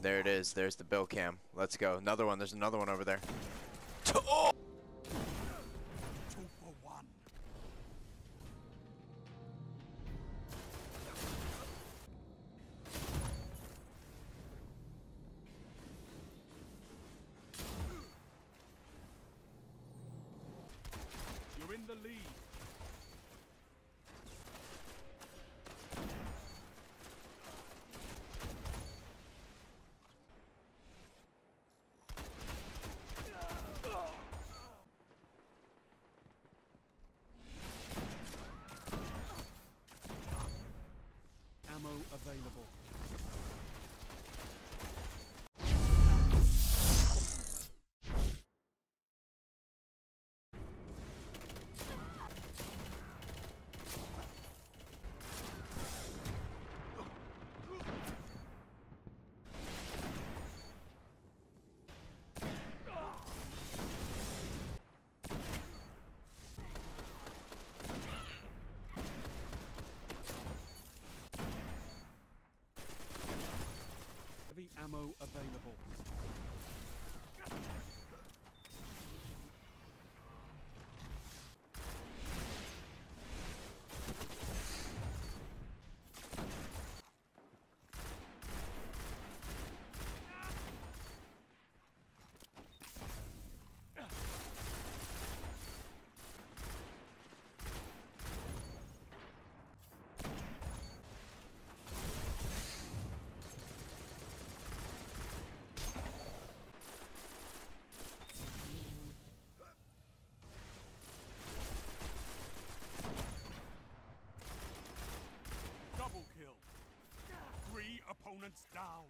There it is. There's the bill cam. Let's go. Another one. There's another one over there. Oh! You're in the lead. Available. Ammo available. Opponents down.